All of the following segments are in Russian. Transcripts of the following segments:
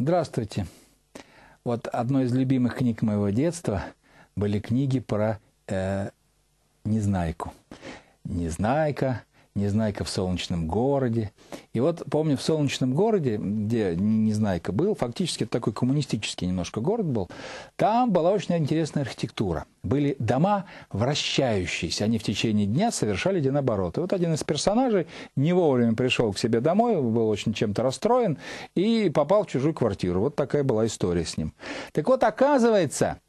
Здравствуйте. Вот одной из любимых книг моего детства были книги про э, Незнайку. Незнайка, Незнайка в солнечном городе. И вот помню, в солнечном городе, где Незнайка был, фактически это такой коммунистический немножко город был, там была очень интересная архитектура. Были дома вращающиеся, они в течение дня совершали оборот. И вот один из персонажей не вовремя пришел к себе домой, был очень чем-то расстроен и попал в чужую квартиру. Вот такая была история с ним. Так вот, оказывается,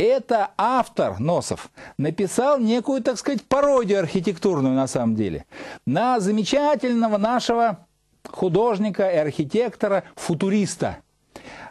это автор Носов написал некую, так сказать, пародию архитектурную на самом деле на замечательного нашего художника и архитектора, футуриста.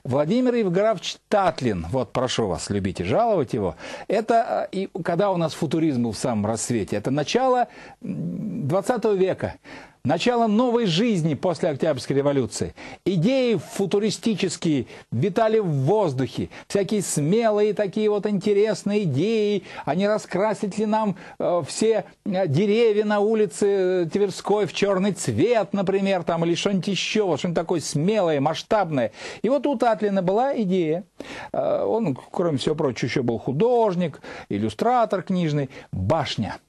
Владимир Евграфович Татлин, вот прошу вас, любите жаловать его, это, э, и когда у нас футуризм был в самом рассвете, это начало 20 века начало новой жизни после Октябрьской революции. Идеи футуристические витали в воздухе, всякие смелые такие вот интересные идеи, они раскрасят ли нам э, все э, деревья на улице Тверской в черный цвет, например, там, или что-нибудь еще, что-нибудь такое смелое, масштабное. И вот у Татлина была идея, э, он, кроме всего прочего, еще был художник, иллюстратор книжный, башня –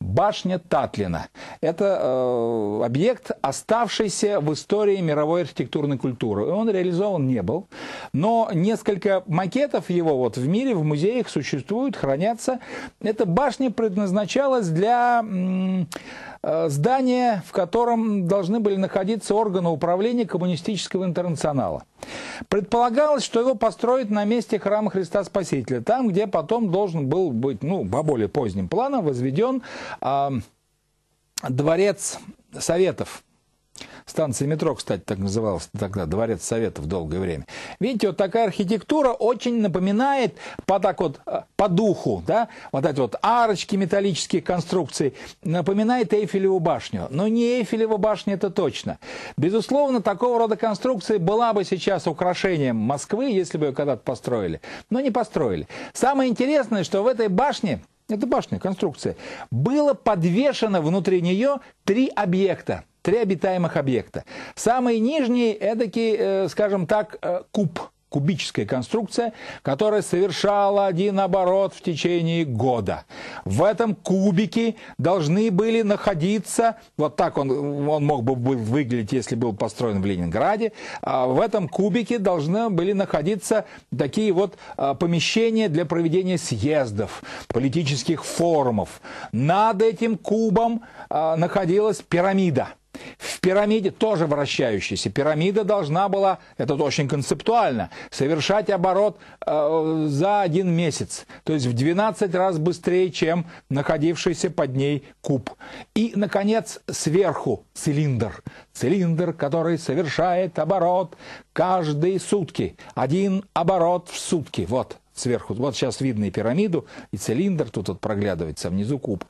Башня Татлина. Это э, объект, оставшийся в истории мировой архитектурной культуры. Он реализован не был, но несколько макетов его вот в мире, в музеях существуют, хранятся. Эта башня предназначалась для э, здания, в котором должны были находиться органы управления коммунистического интернационала. Предполагалось, что его построят на месте храма Христа Спасителя, там, где потом должен был быть, ну, по более поздним планам, возведен э, дворец Советов Станция метро, кстати, так называлась тогда, Дворец Советов долгое время. Видите, вот такая архитектура очень напоминает по так вот, э, по духу, да, вот эти вот арочки металлические конструкции, напоминает Эйфелеву башню. Но не Эйфелева башня, это точно. Безусловно, такого рода конструкция была бы сейчас украшением Москвы, если бы ее когда-то построили. Но не построили. Самое интересное, что в этой башне это башня, конструкция. Было подвешено внутри нее три объекта три обитаемых объекта. Самый нижний эдакий, э, скажем так, э, куб кубическая конструкция, которая совершала один оборот в течение года. В этом кубике должны были находиться, вот так он, он мог бы выглядеть, если был построен в Ленинграде, а в этом кубике должны были находиться такие вот а, помещения для проведения съездов, политических форумов. Над этим кубом а, находилась пирамида – в пирамиде тоже вращающейся. Пирамида должна была, это очень концептуально, совершать оборот э, за один месяц. То есть в 12 раз быстрее, чем находившийся под ней куб. И, наконец, сверху цилиндр. Цилиндр, который совершает оборот каждые сутки. Один оборот в сутки. Вот сверху. Вот сейчас видно и пирамиду, и цилиндр, тут вот проглядывается, внизу куб.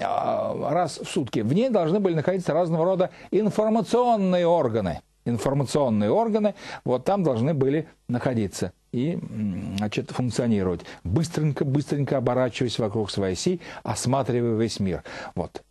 А, раз в сутки. В ней должны были находиться разного рода информационные органы. Информационные органы, вот там должны были находиться и значит, функционировать. Быстренько-быстренько оборачиваясь вокруг своей оси, осматривая весь мир. Вот.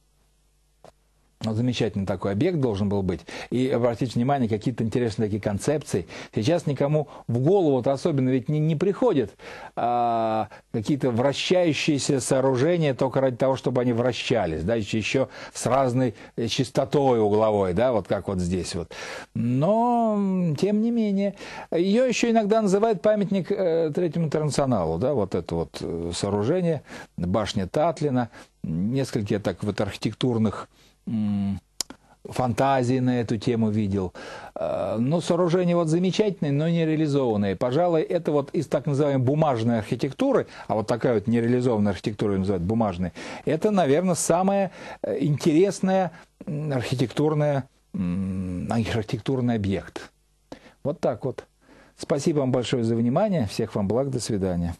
Замечательный такой объект должен был быть. И обратите внимание, какие-то интересные такие концепции. Сейчас никому в голову вот особенно ведь не, не приходят а, какие-то вращающиеся сооружения только ради того, чтобы они вращались, да, еще с разной частотой угловой, да, вот как вот здесь вот. Но, тем не менее, ее еще иногда называют памятник э, Третьему интернационалу, да, вот это вот э, сооружение, башня Татлина, несколько так вот архитектурных фантазии на эту тему видел. Э, но сооружение вот замечательное, но не реализованное. Пожалуй, это вот из так называемой бумажной архитектуры, а вот такая вот нереализованная архитектура называют бумажной, это, наверное, самое э, интересное архитектурное, архитектурный объект. Вот так вот. Спасибо вам большое за внимание. Всех вам благ. До свидания.